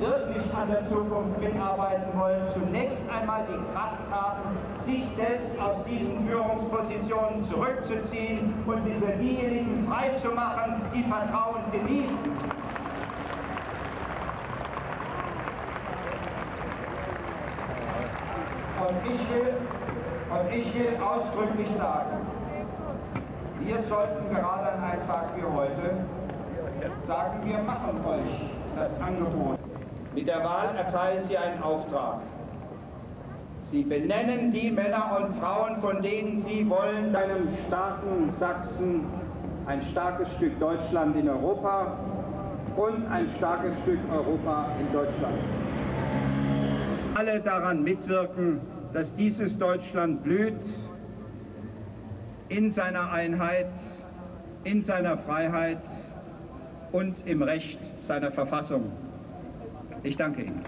wirklich an der Zukunft mitarbeiten wollen, zunächst einmal die Kraft haben, sich selbst aus diesen Führungspositionen zurückzuziehen und sich für diejenigen freizumachen, die Vertrauen genießen. Und ich will, und ich will ausdrücklich sagen, wir sollten gerade an einem Tag wie heute sagen, wir machen euch. Mit der Wahl erteilen Sie einen Auftrag. Sie benennen die Männer und Frauen, von denen Sie wollen, einem starken Sachsen, ein starkes Stück Deutschland in Europa und ein starkes Stück Europa in Deutschland. Alle daran mitwirken, dass dieses Deutschland blüht in seiner Einheit, in seiner Freiheit und im Recht seiner Verfassung. Ich danke Ihnen.